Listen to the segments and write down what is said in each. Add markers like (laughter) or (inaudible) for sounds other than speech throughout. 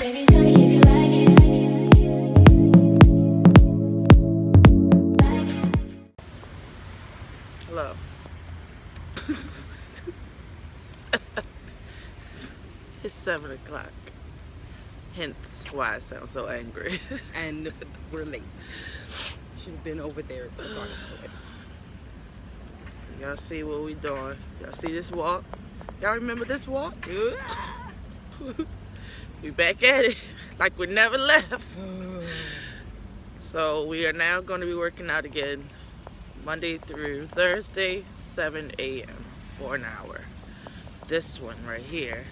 Hello. it's seven o'clock. Hence why I sound so angry. (laughs) and we're late. Should have been over there at the starting point. Y'all see what we doing? Y'all see this walk? Y'all remember this walk? (laughs) (laughs) we back at it (laughs) like we never left. (sighs) So we are now going to be working out again Monday through Thursday, 7 a.m. for an hour. This one right here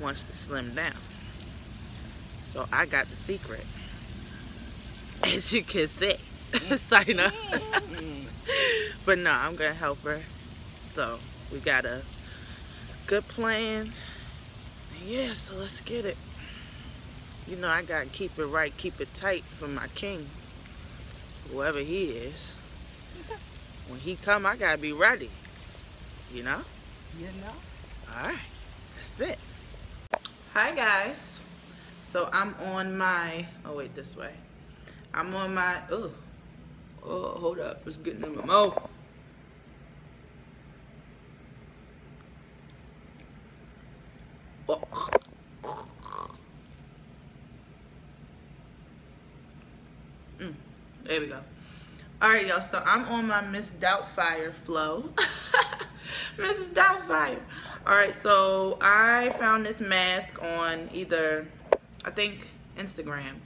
wants to slim down. So I got the secret. (laughs) As you can see. (laughs) Sign up. but no, I'm gonna help her. So we got a good plan. Yeah, so let's get it. You know I gotta keep it right, keep it tight for my king. Whoever he is. (laughs) When he come, I gotta be ready. You know? You know? Alright, that's it. Hi guys. So I'm on my, oh wait, this way. I'm on my, oh, oh, hold up, it's getting in my mouth. Mm, there we go. All right, y'all. So I'm on my Miss Doubtfire flow. (laughs) Mrs. Doubtfire. All right, so I found this mask on either, I think, Instagram.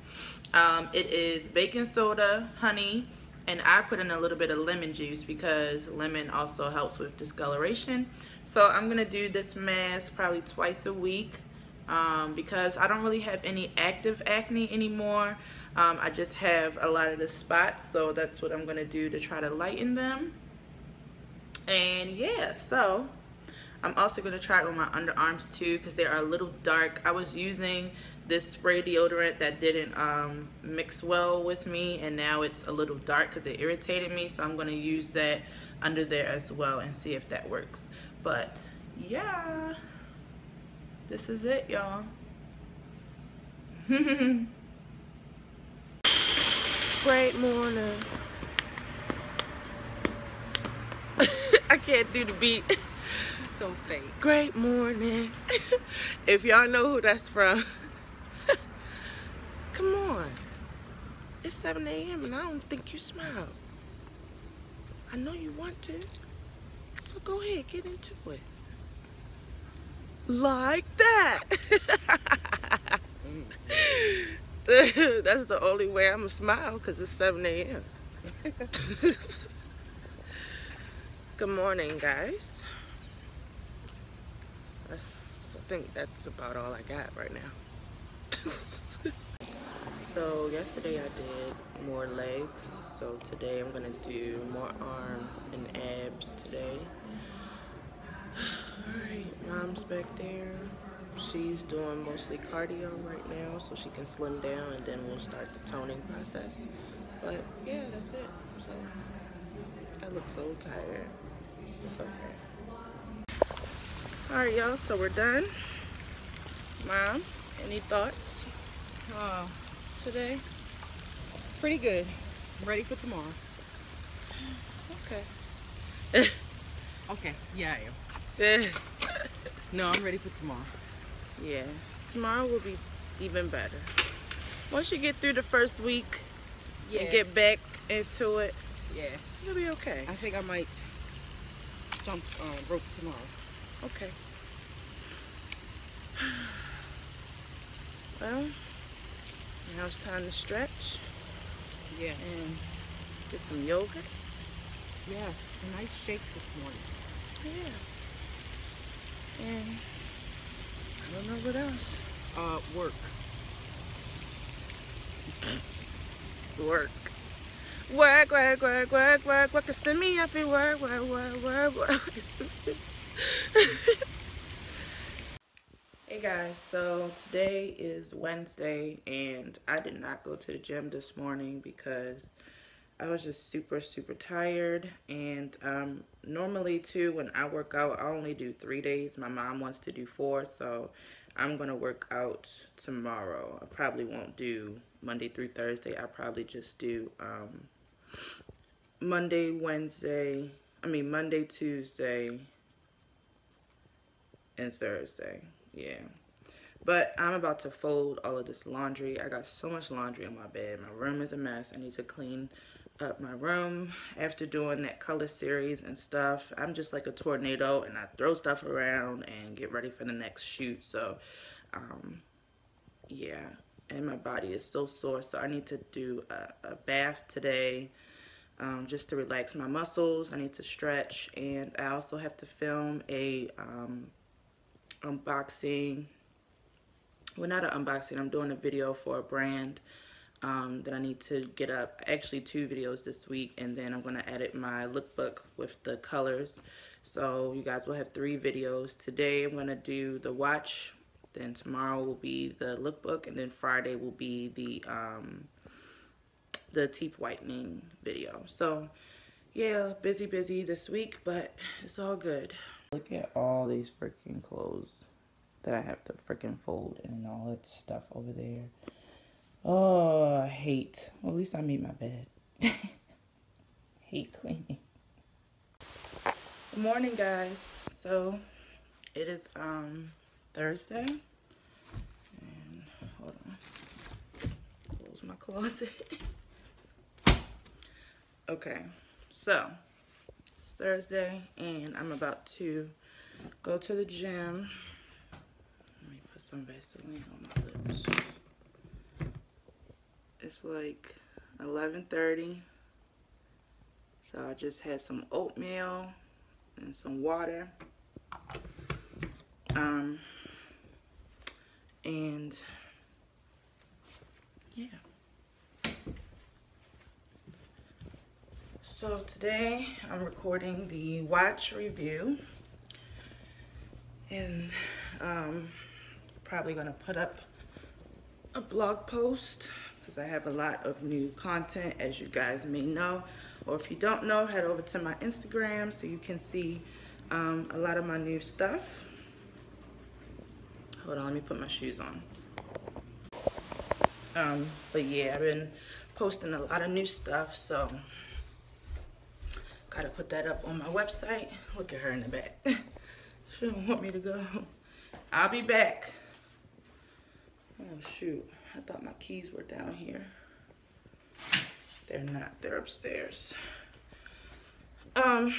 Um, it is baking soda, honey, and I put in a little bit of lemon juice because lemon also helps with discoloration. So I'm gonna do this mask probably twice a week um, because I don't really have any active acne anymore. Um, I just have a lot of the spots, so that's what I'm gonna do to try to lighten them. And yeah, so I'm also gonna try it on my underarms too because they are a little dark. I was using this spray deodorant that didn't um, mix well with me and now it's a little dark because it irritated me. So I'm gonna use that under there as well and see if that works. But yeah, this is it y'all. (laughs) Great morning. (laughs) I can't do the beat. (laughs) So fake. Great morning. (laughs) if y'all know who that's from, (laughs) come on. It's 7 a.m. and I don't think you smile. I know you want to. So go ahead, get into it. Like that. (laughs) That's the only way I'm gonna smile because it's 7 a.m. Good morning, guys. That's, I think that's about all I got right now. (laughs) so yesterday I did more legs. So today I'm gonna do more arms and abs today. (sighs) Alright, mom's back there. She's doing mostly cardio right now so she can slim down and then we'll start the toning process. But yeah, that's it. So I look so tired. It's okay. Alright y'all, so we're done. Mom, any thoughts Oh, today? pretty good. I'm Ready for tomorrow. Okay. (laughs) Okay, yeah, I am. (laughs) No, I'm ready for tomorrow. Yeah, tomorrow will be even better. Once you get through the first week yeah. and get back into it, yeah. you'll be okay. I think I might jump um, rope tomorrow. Okay. Well, now it's time to stretch Yeah. and get some yoga. Yes, a nice shake this morning. Yeah. And I don't know what else. Uh, work. Work. Work, work, work, work, work, work. Send me up and work, work, work, work, work. (laughs) hey guys, so today is Wednesday and I did not go to the gym this morning because I was just super, super tired. And um, normally too, when I work out, I only do three days. My mom wants to do four, so I'm gonna work out tomorrow. I probably won't do Monday through Thursday. I probably just do um, Monday, Wednesday. I mean Monday, Tuesday, and Thursday. Yeah. But I'm about to fold all of this laundry. I got so much laundry on my bed. My room is a mess. I need to clean up my room after doing that color series and stuff. I'm just like a tornado and I throw stuff around and get ready for the next shoot. So, um, yeah. And my body is so sore. So I need to do a, a bath today um, just to relax my muscles. I need to stretch. And I also have to film a um, unboxing. Well not an unboxing i'm doing a video for a brand um, that i need to get up. Actually two videos this week and then i'm going to edit my lookbook with the colors. So you guys will have three videos. Today i'm going to do the watch then tomorrow will be the lookbook and then friday will be the um, the teeth whitening video. So yeah busy busy this week but it's all good look at all these freaking clothes that I have to freaking fold and all that stuff over there. Oh, I hate. Well, at least I made my bed. (laughs) hate cleaning. Good morning, guys. So it is um Thursday, and hold on, close my closet. (laughs) okay, so Thursday, and I'm about to go to the gym Let me put some Vaseline on my lips. It's like 11.30. So I just had some oatmeal and some water. Um, and yeah. So today I'm recording the watch review. And um, probably going to put up a blog post because I have a lot of new content as you guys may know. Or if you don't know head over to my Instagram so you can see um, a lot of my new stuff. Hold on let me put my shoes on. Um, but yeah I've been posting a lot of new stuff so gotta put that up on my website. Look at her in the back. (laughs) She don't want me to go. I'll be back. Oh shoot, I thought my keys were down here. They're not, they're upstairs. Um,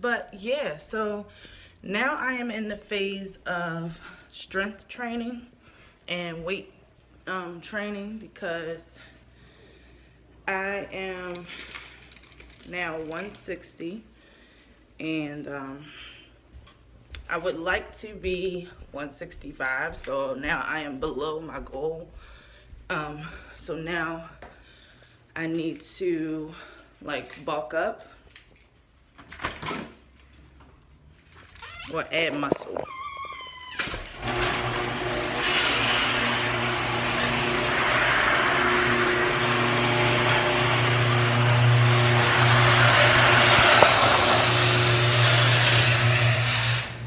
but yeah, so now I am in the phase of strength training and weight um, training because I am now 160 and um, I would like to be 165 so now I am below my goal. Um, so now I need to like bulk up or add muscle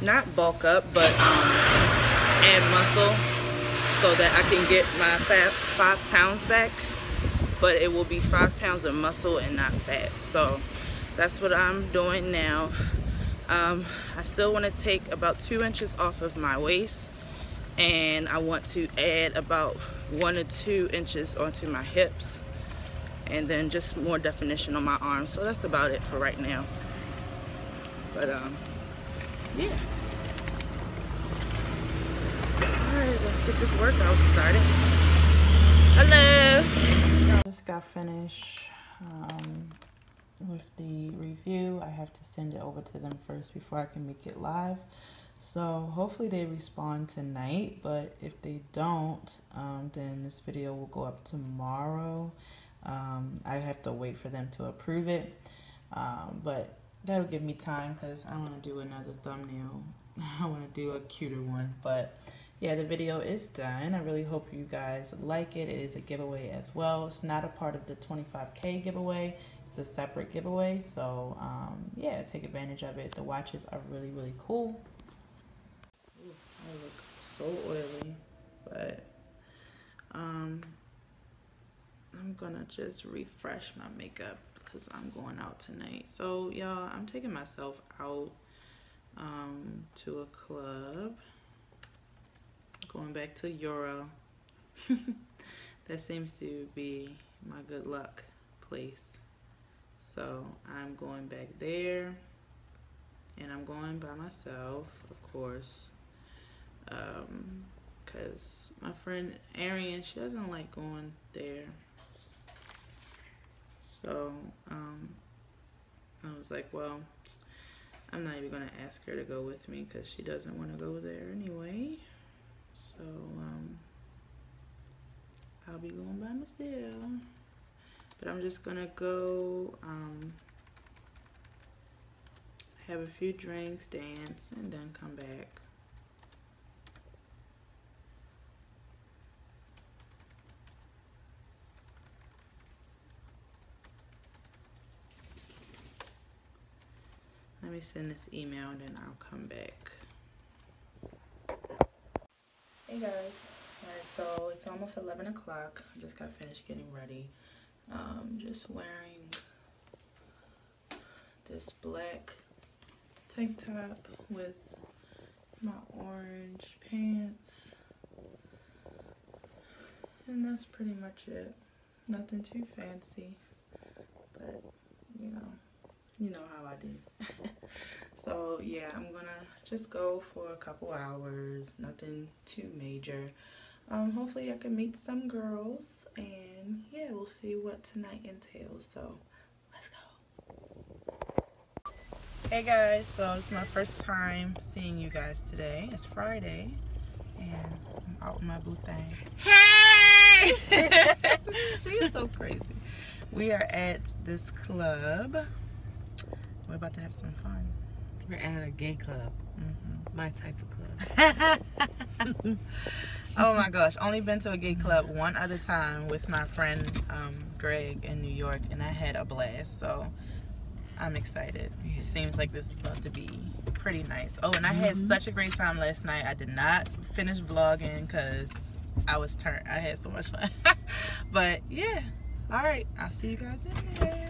not bulk up, but um, add muscle so that I can get my fat five pounds back. But it will be five pounds of muscle and not fat. So that's what I'm doing now. Um, I still want to take about two inches off of my waist and I want to add about one or two inches onto my hips and then just more definition on my arms. So that's about it for right now. But um, yeah. Alright, let's get this workout started. Hello! Just got finished um, with the review. I have to send it over to them first before I can make it live. So hopefully they respond tonight, but if they don't, um, then this video will go up tomorrow. Um, I have to wait for them to approve it, um, but that'll give me time because I want to do another thumbnail. (laughs) I want to do a cuter one, but yeah, the video is done. I really hope you guys like it. It is a giveaway as well. It's not a part of the 25K giveaway. It's a separate giveaway. So, um, yeah, take advantage of it. The watches are really, really cool. Ooh, I look so oily. But um I'm gonna just refresh my makeup because I'm going out tonight. So y'all, I'm taking myself out um to a club. Going back to Euro. (laughs) that seems to be my good luck place. So I'm going back there and I'm going by myself, of course. Um, cause my friend Arian, she doesn't like going there. So, um, I was like, well, I'm not even gonna ask her to go with me because she doesn't want to go there anyway. So, um, I'll be going by myself. But I'm just gonna go, um, have a few drinks, dance, and then come back. Let me send this email and then I'll come back. Hey guys. Alright, so it's almost 11 o'clock. I just got finished getting ready. Um, just wearing this black tank top with my orange pants. And that's pretty much it. Nothing too fancy. But, you know, you know how I do. (laughs) so, yeah, I'm gonna just go for a couple hours. Nothing too major. Um, hopefully I can meet some girls and yeah, we'll see what tonight entails. So, let's go. Hey guys, so it's my first time seeing you guys today. It's Friday and I'm out with my boo thing. Hey! (laughs) She's so crazy. We are at this club. We're about to have some fun. We're at a gay club. hmm My type of club. (laughs) Oh my gosh, only been to a gay club one other time with my friend um, Greg in New York, and I had a blast. So I'm excited. It seems like this is about to be pretty nice. Oh, and I had such a great time last night. I did not finish vlogging because I was turned. I had so much fun. (laughs) but yeah, all right. I'll see you guys in there.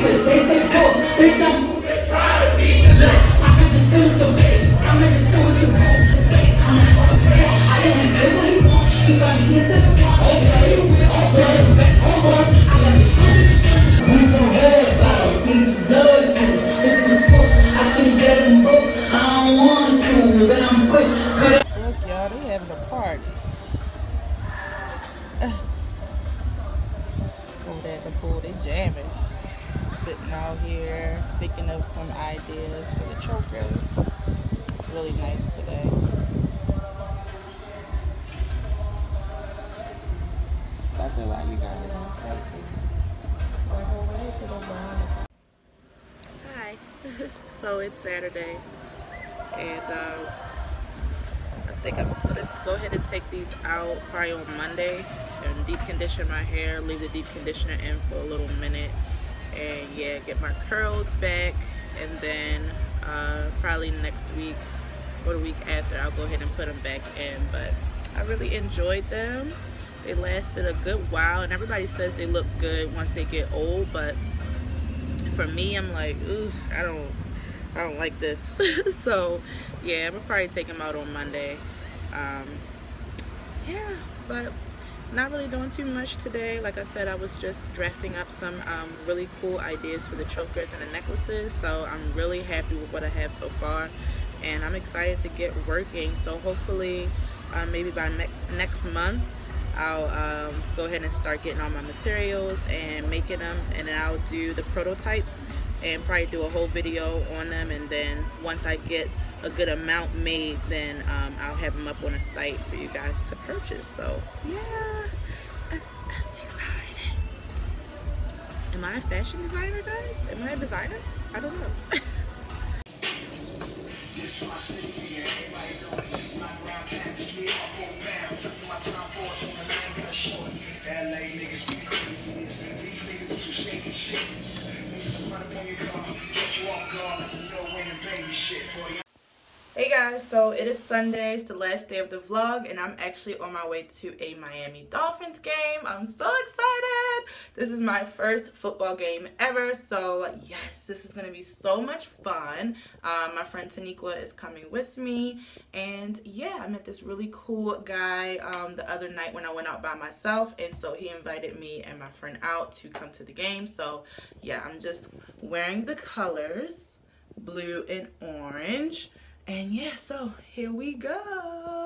(laughs) so it's Saturday, and uh, I think I'm gonna go ahead and take these out probably on Monday and deep condition my hair, leave the deep conditioner in for a little minute and yeah, get my curls back and then uh, probably next week or the week after I'll go ahead and put them back in but I really enjoyed them. They lasted a good while and everybody says they look good once they get old but for me I'm like, ooh, I don't I don't like this. (laughs) so yeah, I'm gonna probably take them out on Monday. Um, yeah, but not really doing too much today. Like I said, I was just drafting up some um, really cool ideas for the chokers and the necklaces. So I'm really happy with what I have so far. And I'm excited to get working. So hopefully, uh, maybe by ne next month, I'll um, go ahead and start getting all my materials and making them, and then I'll do the prototypes and probably do a whole video on them. And then once I get a good amount made, then um, I'll have them up on a site for you guys to purchase. So yeah, I'm excited. Am I a fashion designer, guys? Am I a designer? I don't know. (laughs) Hey guys, so it is Sunday, it's the last day of the vlog, and I'm actually on my way to a Miami Dolphins game. I'm so excited! This is my first football game ever, so yes, this is gonna be so much fun. Um, my friend Taniqua is coming with me, and yeah, I met this really cool guy um, the other night when I went out by myself, and so he invited me and my friend out to come to the game. So yeah, I'm just wearing the colors blue and orange. And yeah, so here we go.